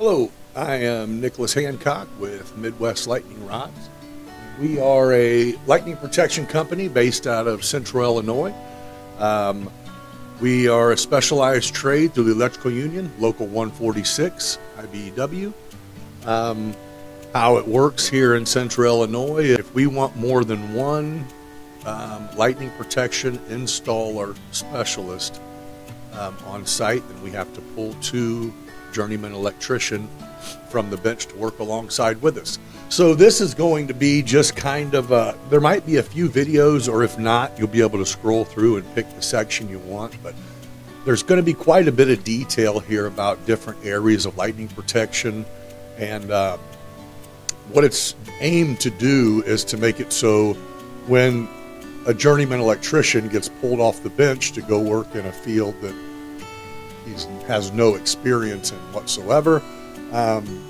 Hello, I am Nicholas Hancock with Midwest Lightning Rods. We are a lightning protection company based out of Central Illinois. Um, we are a specialized trade through the Electrical Union, Local 146, IBEW. Um, how it works here in Central Illinois, if we want more than one um, lightning protection installer specialist um, on site, then we have to pull two journeyman electrician from the bench to work alongside with us. So this is going to be just kind of a, there might be a few videos, or if not, you'll be able to scroll through and pick the section you want. But there's going to be quite a bit of detail here about different areas of lightning protection, and uh, what it's aimed to do is to make it so when a journeyman electrician gets pulled off the bench to go work in a field that he has no experience in whatsoever. Um,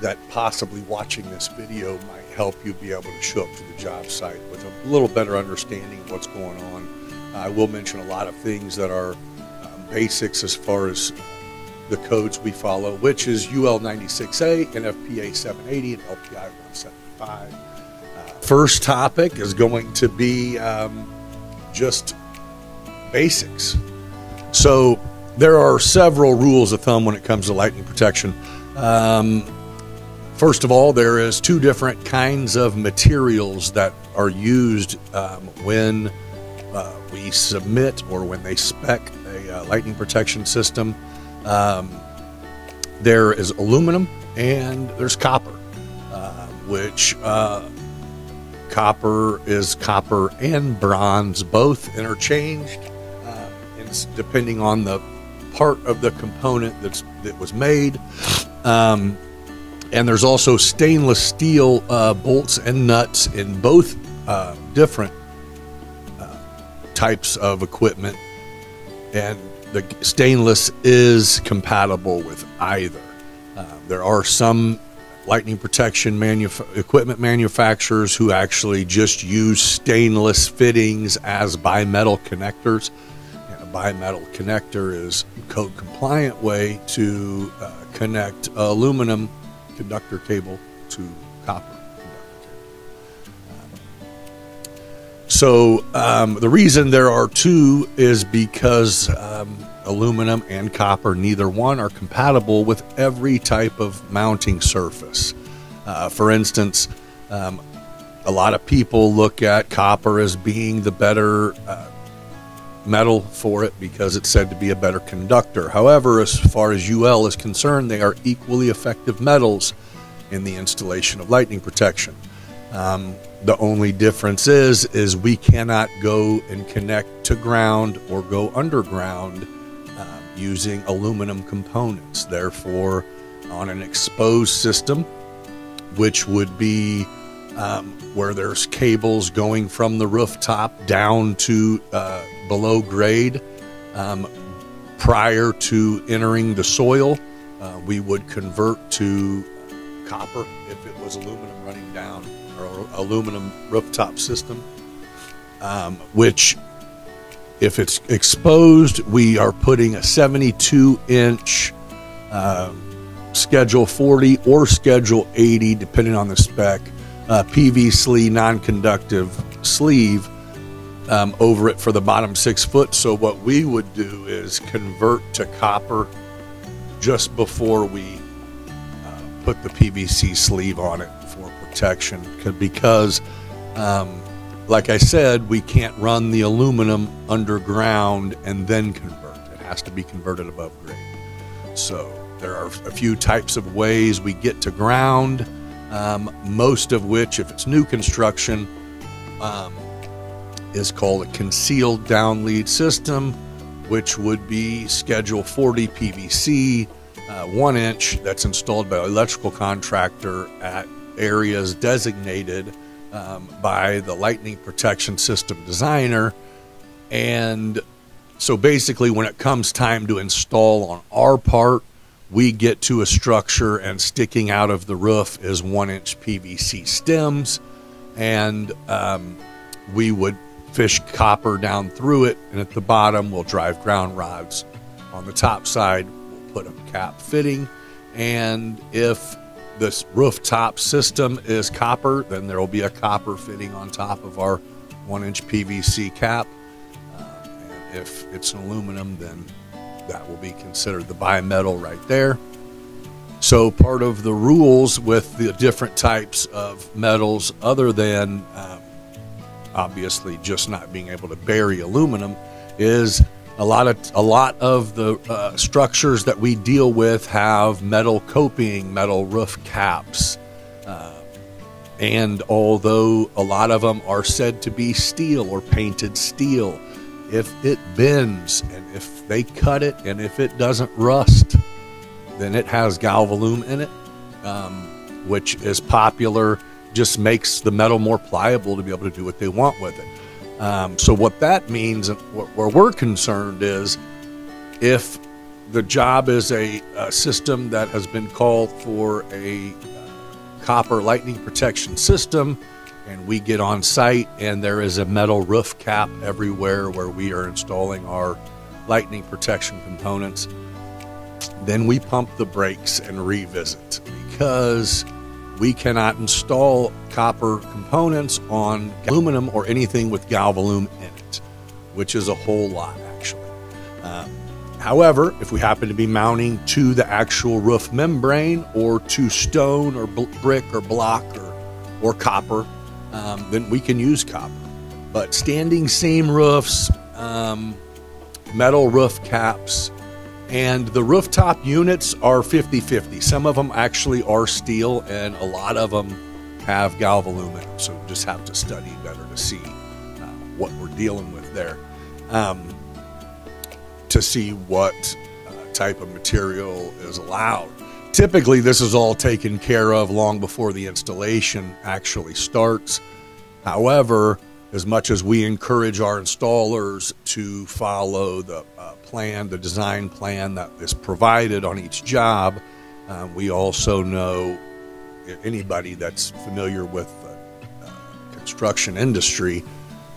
that possibly watching this video might help you be able to show up to the job site with a little better understanding of what's going on. I will mention a lot of things that are um, basics as far as the codes we follow, which is UL 96A, NFPA 780, and LPI 175. Uh, first topic is going to be um, just basics. So there are several rules of thumb when it comes to lightning protection. Um, first of all, there is two different kinds of materials that are used um, when uh, we submit or when they spec a uh, lightning protection system. Um, there is aluminum and there's copper, uh, which uh, copper is copper and bronze, both interchanged, uh, depending on the part of the component that's that was made. Um, and there's also stainless steel uh, bolts and nuts in both uh, different uh, types of equipment, and the stainless is compatible with either. Uh, there are some lightning protection manuf- equipment manufacturers who actually just use stainless fittings as bimetal connectors bimetal connector is a code compliant way to uh, connect aluminum conductor cable to copper so um, the reason there are two is because um, aluminum and copper, neither one are compatible with every type of mounting surface. Uh, for instance, um, a lot of people look at copper as being the better uh, metal for it because it's said to be a better conductor. However, as far as UL is concerned, they are equally effective metals in the installation of lightning protection. Um, the only difference is is we cannot go and connect to ground or go underground uh, using aluminum components. Therefore, on an exposed system, which would be um, where there's cables going from the rooftop down to uh, below grade. Um, prior to entering the soil, uh, we would convert to copper if it was aluminum running down or aluminum rooftop system, um, which if it's exposed, we are putting a 72 inch uh, Schedule 40 or Schedule 80, depending on the spec, uh, PVC non conductive sleeve um, over it for the bottom six foot. So, what we would do is convert to copper just before we uh, put the PVC sleeve on it for protection. Because, um, like I said, we can't run the aluminum underground and then convert. It has to be converted above grade. So, there are a few types of ways we get to ground um, most of which, if it's new construction, um, is called a concealed down lead system, which would be Schedule 40 PVC, uh, one inch, that's installed by electrical contractor at areas designated um, by the lightning protection system designer. And so basically, when it comes time to install on our part, we get to a structure and sticking out of the roof is one inch PVC stems, and um, we would fish copper down through it, and at the bottom we'll drive ground rods. On the top side, we'll put a cap fitting, And if this rooftop system is copper, then there will be a copper fitting on top of our one inch PVC cap. Uh, and if it's an aluminum, then that will be considered the bimetal right there. So, part of the rules with the different types of metals, other than um, obviously just not being able to bury aluminum, is a lot of a lot of the uh, structures that we deal with have metal coping, metal roof caps, uh, and although a lot of them are said to be steel or painted steel, if it bends and if they cut it and if it doesn't rust, then it has galvalume in it, um, which is popular. Just makes the metal more pliable to be able to do what they want with it. Um, so what that means, and where we're concerned, is if the job is a, a system that has been called for a uh, copper lightning protection system and we get on site and there is a metal roof cap everywhere where we are installing our lightning protection components, then we pump the brakes and revisit because we cannot install copper components on aluminum or anything with galvalume in it, which is a whole lot actually. Um, however, if we happen to be mounting to the actual roof membrane or to stone or brick or block or, or copper, um, then we can use copper. But standing seam roofs, um, metal roof caps, and the rooftop units are 50 50. Some of them actually are steel, and a lot of them have galvalume So we just have to study better to see uh, what we're dealing with there. Um, to see what uh, type of material is allowed. Typically, this is all taken care of long before the installation actually starts. However, as much as we encourage our installers to follow the uh, plan, the design plan that is provided on each job, uh, we also know anybody that's familiar with the uh, construction industry,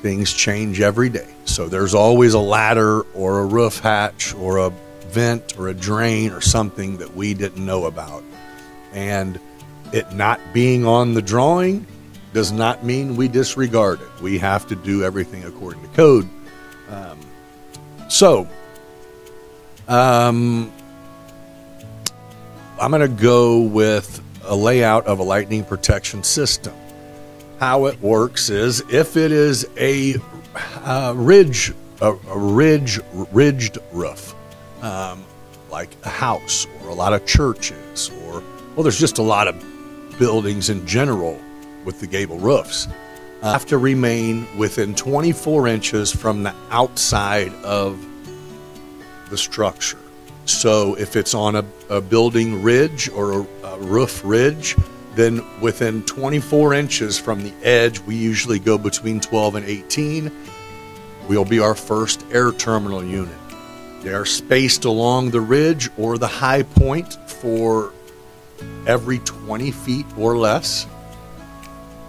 things change every day. So there's always a ladder or a roof hatch or a vent or a drain or something that we didn't know about. And it not being on the drawing does not mean we disregard it. We have to do everything according to code. Um, so, um, I'm going to go with a layout of a lightning protection system. How it works is if it is a, a ridge, a, a ridge, ridged roof, um, like a house or a lot of churches, or, well, there's just a lot of buildings in general with the gable roofs uh, have to remain within 24 inches from the outside of the structure. So if it's on a, a building ridge or a, a roof ridge, then within 24 inches from the edge, we usually go between 12 and 18, We'll be our first air terminal unit. They are spaced along the ridge or the high point for every 20 feet or less.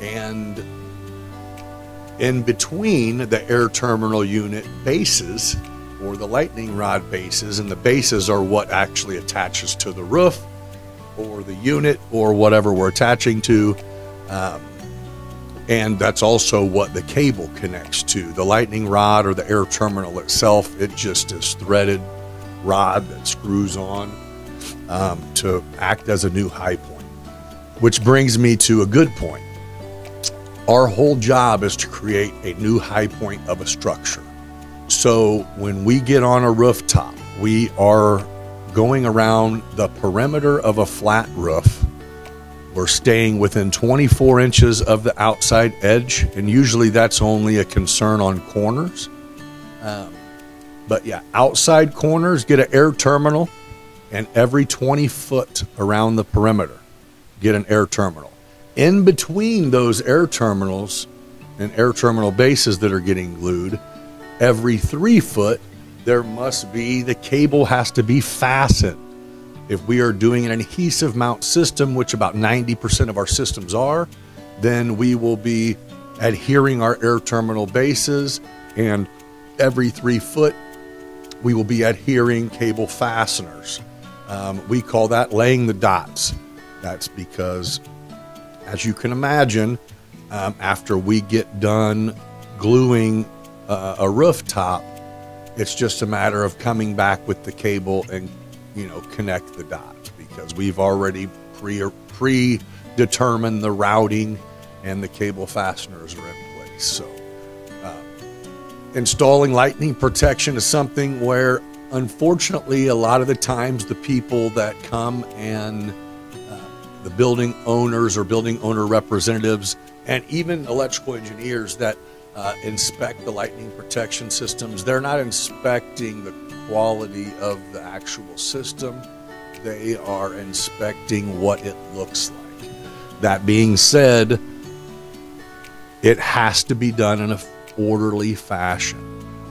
And in between the air terminal unit bases or the lightning rod bases, and the bases are what actually attaches to the roof or the unit or whatever we're attaching to. Um, and that's also what the cable connects to. The lightning rod or the air terminal itself, it just is threaded rod that screws on um, to act as a new high point. Which brings me to a good point. Our whole job is to create a new high point of a structure. So when we get on a rooftop, we are going around the perimeter of a flat roof we're staying within 24 inches of the outside edge, and usually that's only a concern on corners. Um, but yeah, outside corners get an air terminal, and every 20 foot around the perimeter, get an air terminal. In between those air terminals and air terminal bases that are getting glued, every three foot, there must be the cable has to be fastened if we are doing an adhesive mount system, which about 90% of our systems are, then we will be adhering our air terminal bases and every three foot we will be adhering cable fasteners. Um, we call that laying the dots. That's because, as you can imagine, um, after we get done gluing uh, a rooftop, it's just a matter of coming back with the cable and you know connect the dots because we've already pre predetermined the routing and the cable fasteners are in place. So, uh, installing lightning protection is something where, unfortunately, a lot of the times the people that come and the building owners or building owner representatives and even electrical engineers that uh, inspect the lightning protection systems, they're not inspecting the quality of the actual system. They are inspecting what it looks like. That being said, it has to be done in a orderly fashion.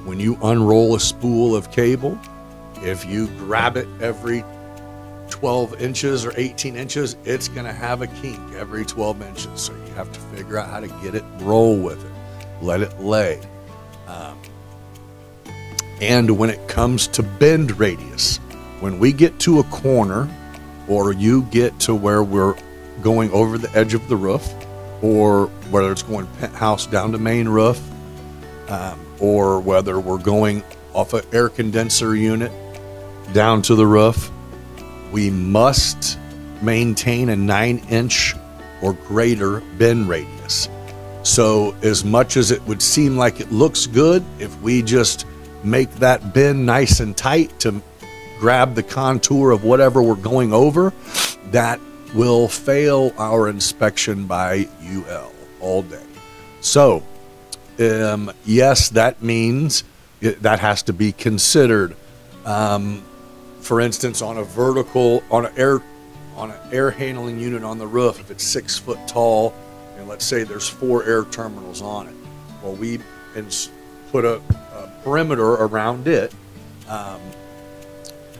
When you unroll a spool of cable, if you grab it every 12 inches or 18 inches, it's going to have a kink every 12 inches. So you have to figure out how to get it, roll with it, let it lay. Um, and when it comes to bend radius, when we get to a corner or you get to where we're going over the edge of the roof, or whether it's going penthouse down to main roof, um, or whether we're going off an air condenser unit down to the roof, we must maintain a nine inch or greater bend radius. So, as much as it would seem like it looks good, if we just make that bend nice and tight to grab the contour of whatever we're going over, that will fail our inspection by UL all day. So, um, yes, that means it, that has to be considered. Um, for instance, on a vertical, on an air, on an air handling unit on the roof, if it's six foot tall, and let's say there's four air terminals on it, well, we put a, a perimeter around it um,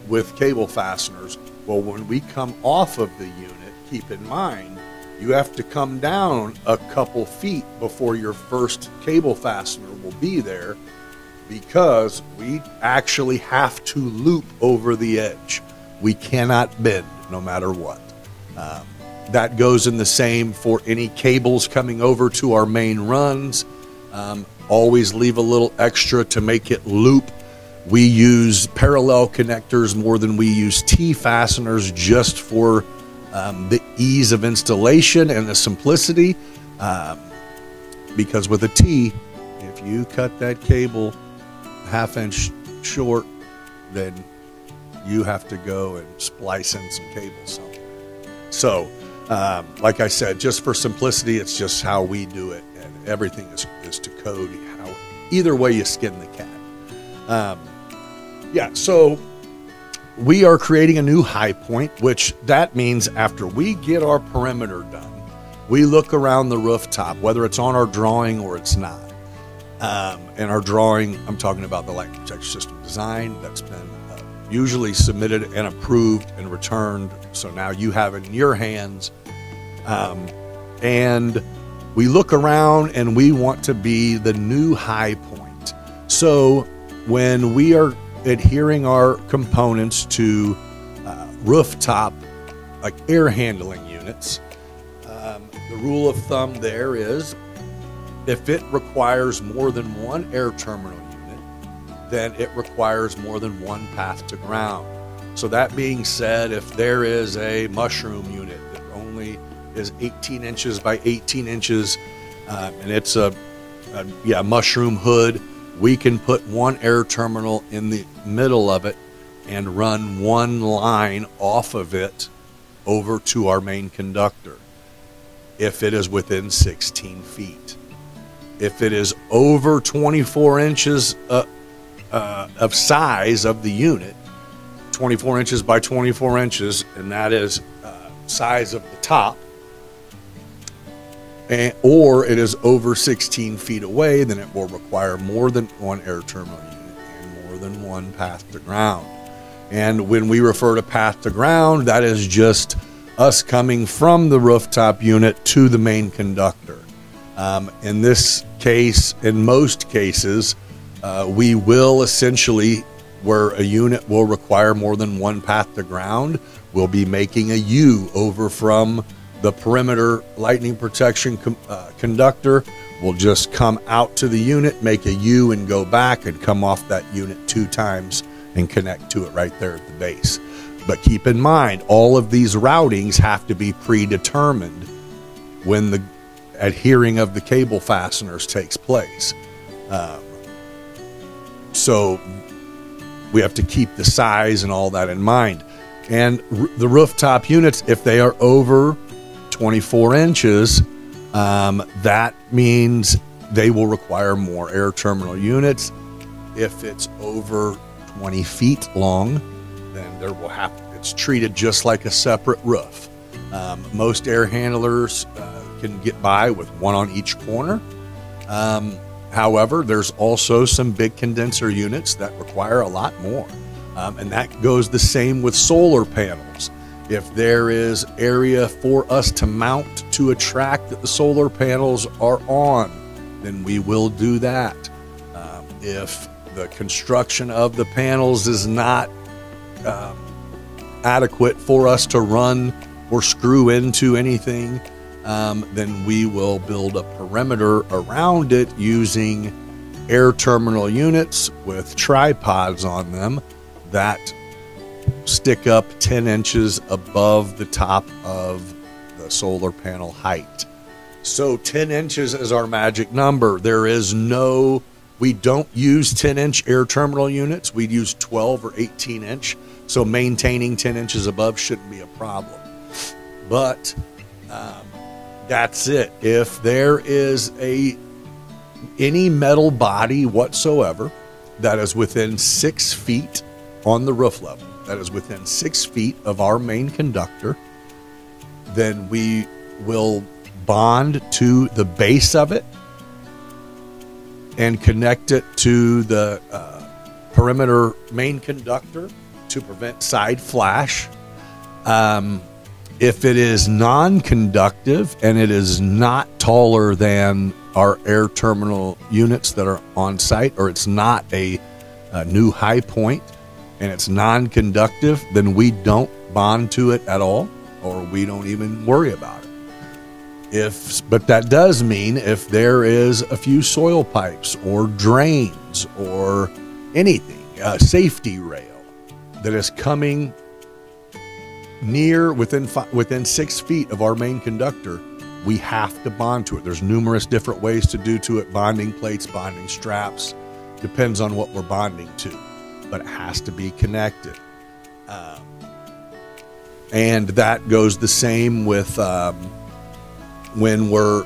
with cable fasteners. Well, when we come off of the unit, keep in mind you have to come down a couple feet before your first cable fastener will be there because we actually have to loop over the edge. We cannot bend no matter what. Um, that goes in the same for any cables coming over to our main runs. Um, always leave a little extra to make it loop. We use parallel connectors more than we use T fasteners just for um, the ease of installation and the simplicity. Um, because with a T, if you cut that cable half inch short, then you have to go and splice in some cable. So, um, like I said, just for simplicity, it's just how we do it, and everything is, is to code. How either way you skin the cat. Um, yeah. So we are creating a new high point, which that means after we get our perimeter done, we look around the rooftop, whether it's on our drawing or it's not. Um, and our drawing, I'm talking about the light protection system design that's been uh, usually submitted and approved and returned. So now you have it in your hands. Um, and we look around and we want to be the new high point. So when we are adhering our components to uh, rooftop, like air handling units, um, the rule of thumb there is if it requires more than one air terminal unit, then it requires more than one path to ground. So, that being said, if there is a mushroom unit that only is 18 inches by 18 inches, uh, and it's a, a yeah mushroom hood, we can put one air terminal in the middle of it and run one line off of it over to our main conductor if it is within 16 feet. If it is over 24 inches uh, uh, of size of the unit, 24 inches by 24 inches, and that is uh, size of the top, and, or it is over 16 feet away, then it will require more than one air terminal unit and more than one path to ground. And when we refer to path to ground, that is just us coming from the rooftop unit to the main conductor. Um, in this case, in most cases, uh, we will essentially where a unit will require more than one path to ground, we'll be making a U over from the perimeter lightning protection com- uh, conductor. We'll just come out to the unit, make a U, and go back and come off that unit two times and connect to it right there at the base. But keep in mind, all of these routings have to be predetermined when the adhering of the cable fasteners takes place. Um, so we have to keep the size and all that in mind. And r- the rooftop units, if they are over 24 inches, um, that means they will require more air terminal units. If it's over 20 feet long, then there will have it's treated just like a separate roof. Um, most air handlers uh, can get by with one on each corner. Um, however, there's also some big condenser units that require a lot more. Um, and that goes the same with solar panels. If there is area for us to mount to a track that the solar panels are on, then we will do that. Um, if the construction of the panels is not um, adequate for us to run or screw into anything, um, then we will build a perimeter around it using air terminal units with tripods on them that stick up 10 inches above the top of the solar panel height. So 10 inches is our magic number. There is no, we don't use 10 inch air terminal units. We use 12 or 18 inch. So maintaining 10 inches above shouldn't be a problem. But um, that's it. If there is a any metal body whatsoever that is within six feet on the roof level, that is within six feet of our main conductor, then we will bond to the base of it and connect it to the uh, perimeter main conductor to prevent side flash. Um, if it is non conductive and it is not taller than our air terminal units that are on site, or it's not a, a new high point and it's non conductive, then we don't bond to it at all, or we don't even worry about it. If, but that does mean if there is a few soil pipes or drains or anything, a safety rail that is coming near within within six feet of our main conductor, we have to bond to it. There's numerous different ways to do to it: bonding plates, bonding straps. Depends on what we're bonding to, but it has to be connected. Um, and that goes the same with um, when we're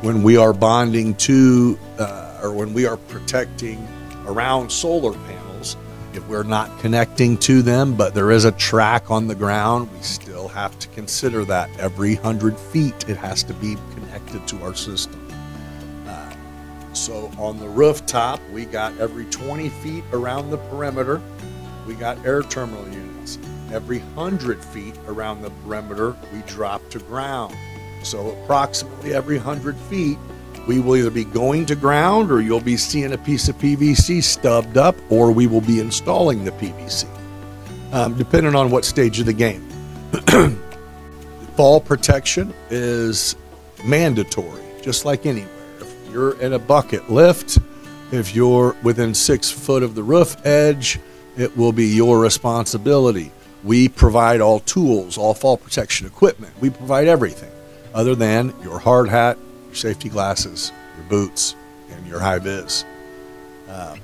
when we are bonding to uh, or when we are protecting around solar panels we're not connecting to them but there is a track on the ground we still have to consider that. Every 100 feet it has to be connected to our system. Uh, so on the rooftop we got every 20 feet around the perimeter we got air terminal units. Every 100 feet around the perimeter we drop to ground. So approximately every 100 feet, we will either be going to ground or you'll be seeing a piece of PVC stubbed up or we will be installing the PVC, um, depending on what stage of the game. Fall protection is mandatory, just like anywhere. If you're in a bucket lift, if you're within six foot of the roof edge, it will be your responsibility. We provide all tools, all fall protection equipment. We provide everything other than your hard hat, your safety glasses, your boots, and your high vis. Um,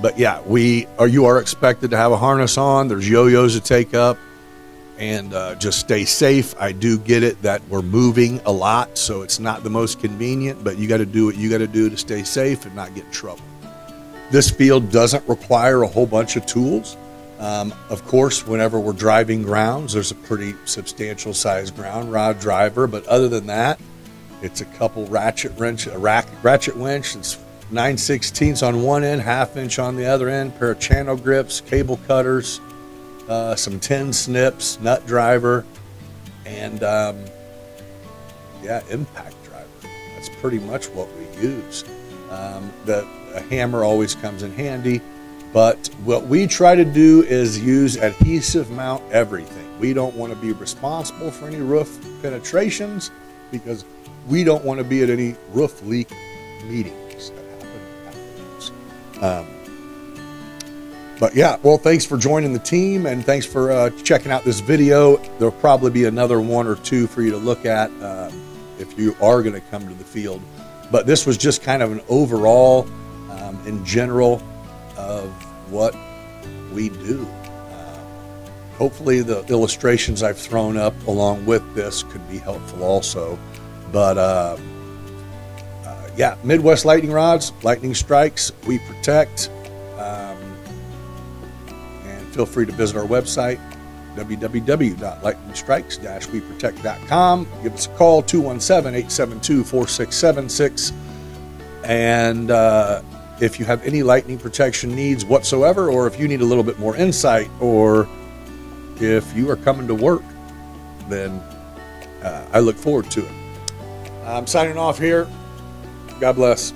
but yeah, we are. You are expected to have a harness on. There's yo-yos to take up, and uh, just stay safe. I do get it that we're moving a lot, so it's not the most convenient. But you got to do what you got to do to stay safe and not get in trouble. This field doesn't require a whole bunch of tools. Um, of course, whenever we're driving grounds, there's a pretty substantial size ground rod driver, but other than that, it's a couple ratchet wrench, a rack, ratchet winch. It's 9 16ths on one end, half inch on the other end, pair of channel grips, cable cutters, uh, some tin snips, nut driver, and um, yeah, impact driver. That's pretty much what we use. Um, the hammer always comes in handy But what we try to do is use adhesive mount everything. We don't want to be responsible for any roof penetrations because we don't want to be at any roof leak meetings that happen. Um, but yeah, well, thanks for joining the team and thanks for uh, checking out this video. There'll probably be another one or two for you to look at um, if you are going to come to the field. But this was just kind of an overall, um, in general, of what we do. Hopefully, the illustrations I've thrown up along with this could be helpful also. But uh, uh, yeah, Midwest Lightning Rods, lightning strikes, we protect. Um, and feel free to visit our website, www.lightningstrikes-weprotect.com. Give us a call, 217-872-4676. And uh, if you have any lightning protection needs whatsoever, or if you need a little bit more insight, or if you are coming to work, then uh, I look forward to it. I'm signing off here. God bless.